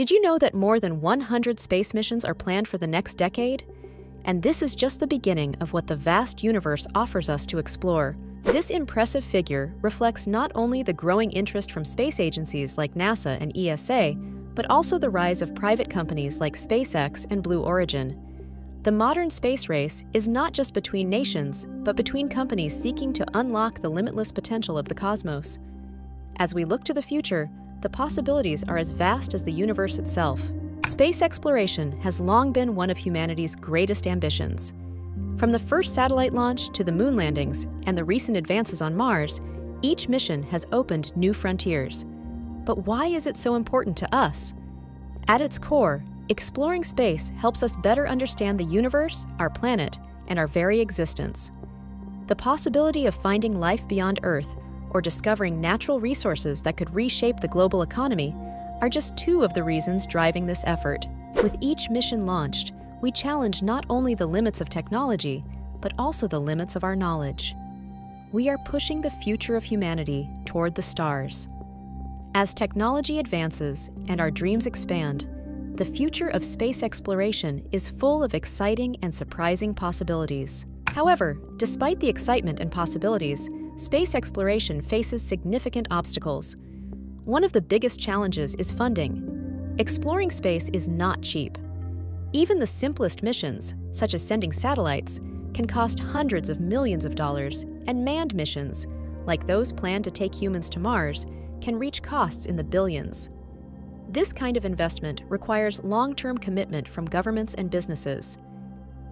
Did you know that more than 100 space missions are planned for the next decade? And this is just the beginning of what the vast universe offers us to explore. This impressive figure reflects not only the growing interest from space agencies like NASA and ESA, but also the rise of private companies like SpaceX and Blue Origin. The modern space race is not just between nations, but between companies seeking to unlock the limitless potential of the cosmos. As we look to the future, the possibilities are as vast as the universe itself. Space exploration has long been one of humanity's greatest ambitions. From the first satellite launch to the moon landings and the recent advances on Mars, each mission has opened new frontiers. But why is it so important to us? At its core, exploring space helps us better understand the universe, our planet, and our very existence. The possibility of finding life beyond Earth or discovering natural resources that could reshape the global economy are just two of the reasons driving this effort. With each mission launched, we challenge not only the limits of technology, but also the limits of our knowledge. We are pushing the future of humanity toward the stars. As technology advances and our dreams expand, the future of space exploration is full of exciting and surprising possibilities. However, despite the excitement and possibilities, space exploration faces significant obstacles. One of the biggest challenges is funding. Exploring space is not cheap. Even the simplest missions, such as sending satellites, can cost hundreds of millions of dollars, and manned missions, like those planned to take humans to Mars, can reach costs in the billions. This kind of investment requires long term commitment from governments and businesses.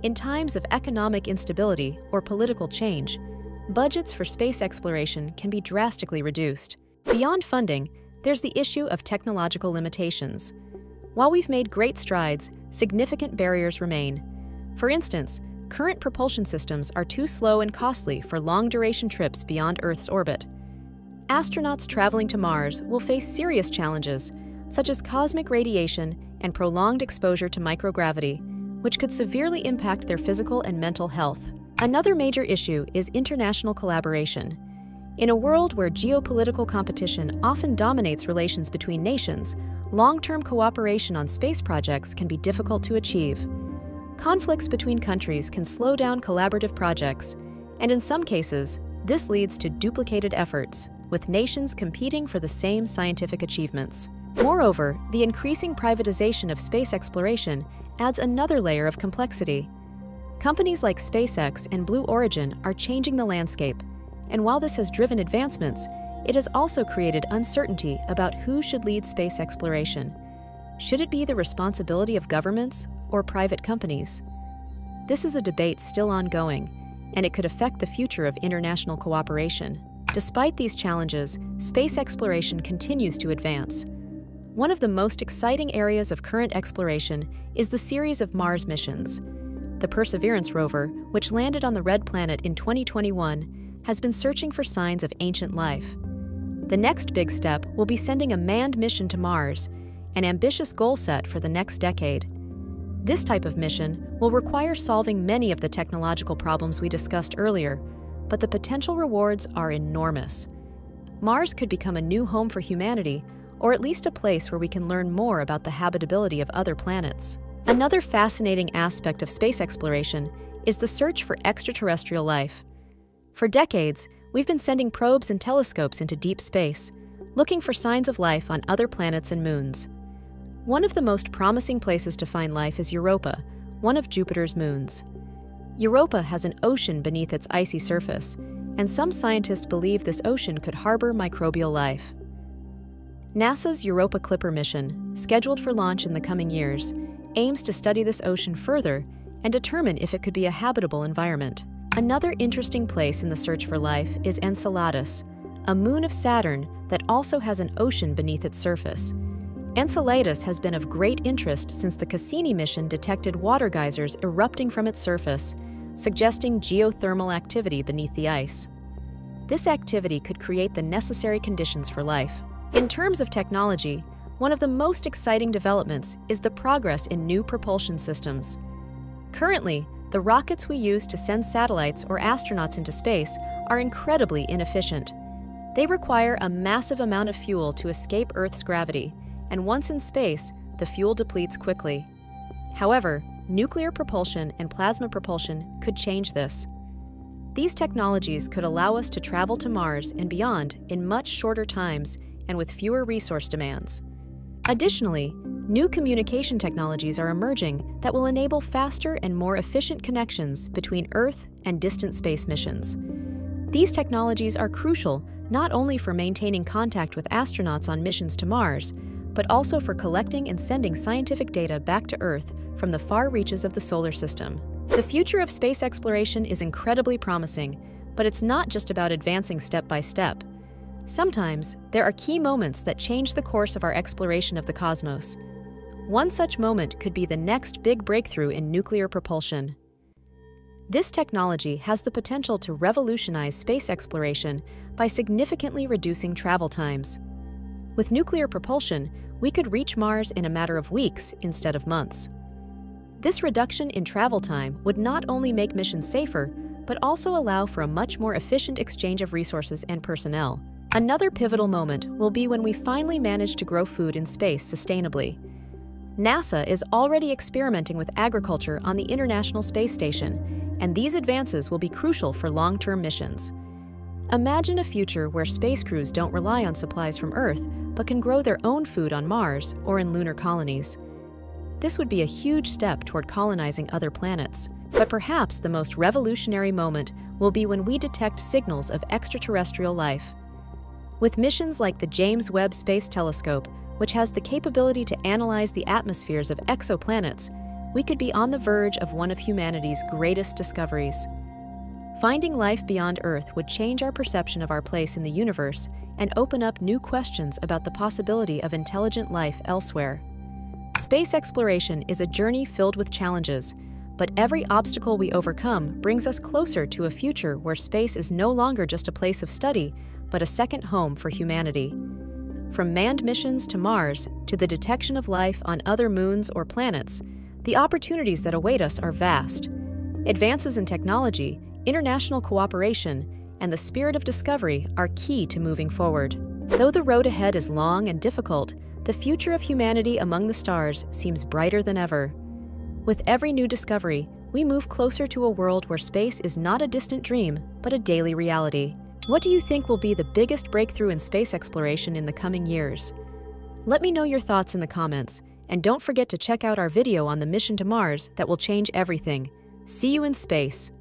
In times of economic instability or political change, budgets for space exploration can be drastically reduced. Beyond funding, there's the issue of technological limitations. While we've made great strides, significant barriers remain. For instance, current propulsion systems are too slow and costly for long duration trips beyond Earth's orbit. Astronauts traveling to Mars will face serious challenges, such as cosmic radiation and prolonged exposure to microgravity, which could severely impact their physical and mental health. Another major issue is international collaboration. In a world where geopolitical competition often dominates relations between nations, long-term cooperation on space projects can be difficult to achieve. Conflicts between countries can slow down collaborative projects, and in some cases, this leads to duplicated efforts, with nations competing for the same scientific achievements. Moreover, the increasing privatization of space exploration adds another layer of complexity. Companies like SpaceX and Blue Origin are changing the landscape, and while this has driven advancements, it has also created uncertainty about who should lead space exploration. Should it be the responsibility of governments or private companies? This is a debate still ongoing, and it could affect the future of international cooperation. Despite these challenges, space exploration continues to advance. One of the most exciting areas of current exploration is the series of Mars missions. The Perseverance rover, which landed on the Red Planet in 2021, has been searching for signs of ancient life. The next big step will be sending a manned mission to Mars, an ambitious goal set for the next decade. This type of mission will require solving many of the technological problems we discussed earlier, but the potential rewards are enormous. Mars could become a new home for humanity, or at least a place where we can learn more about the habitability of other planets. Another fascinating aspect of space exploration is the search for extraterrestrial life. For decades, we've been sending probes and telescopes into deep space, looking for signs of life on other planets and moons. One of the most promising places to find life is Europa, one of Jupiter's moons. Europa has an ocean beneath its icy surface, and some scientists believe this ocean could harbor microbial life. NASA's Europa Clipper mission, scheduled for launch in the coming years, aims to study this ocean further and determine if it could be a habitable environment. Another interesting place in the search for life is Enceladus, a moon of Saturn that also has an ocean beneath its surface. Enceladus has been of great interest since the Cassini mission detected water geysers erupting from its surface, suggesting geothermal activity beneath the ice. This activity could create the necessary conditions for life. In terms of technology, one of the most exciting developments is the progress in new propulsion systems. Currently, the rockets we use to send satellites or astronauts into space are incredibly inefficient. They require a massive amount of fuel to escape Earth's gravity, and once in space, the fuel depletes quickly. However, nuclear propulsion and plasma propulsion could change this. These technologies could allow us to travel to Mars and beyond in much shorter times and with fewer resource demands. Additionally, new communication technologies are emerging that will enable faster and more efficient connections between Earth and distant space missions. These technologies are crucial not only for maintaining contact with astronauts on missions to Mars, but also for collecting and sending scientific data back to Earth from the far reaches of the solar system. The future of space exploration is incredibly promising, but it's not just about advancing step by step. Sometimes, there are key moments that change the course of our exploration of the cosmos. One such moment could be the next big breakthrough in nuclear propulsion. This technology has the potential to revolutionize space exploration by significantly reducing travel times. With nuclear propulsion, we could reach Mars in a matter of weeks instead of months. This reduction in travel time would not only make missions safer, but also allow for a much more efficient exchange of resources and personnel. Another pivotal moment will be when we finally manage to grow food in space sustainably. NASA is already experimenting with agriculture on the International Space Station and these advances will be crucial for long-term missions. Imagine a future where space crews don't rely on supplies from Earth, but can grow their own food on Mars or in lunar colonies. This would be a huge step toward colonizing other planets. But perhaps the most revolutionary moment will be when we detect signals of extraterrestrial life. With missions like the James Webb Space Telescope, which has the capability to analyze the atmospheres of exoplanets, we could be on the verge of one of humanity's greatest discoveries. Finding life beyond Earth would change our perception of our place in the universe and open up new questions about the possibility of intelligent life elsewhere. Space exploration is a journey filled with challenges, but every obstacle we overcome brings us closer to a future where space is no longer just a place of study, but a second home for humanity. From manned missions to Mars to the detection of life on other moons or planets, the opportunities that await us are vast. Advances in technology, international cooperation, and the spirit of discovery are key to moving forward. Though the road ahead is long and difficult, the future of humanity among the stars seems brighter than ever. With every new discovery, we move closer to a world where space is not a distant dream, but a daily reality. What do you think will be the biggest breakthrough in space exploration in the coming years? Let me know your thoughts in the comments, and don't forget to check out our video on the mission to Mars that will change everything. See you in space.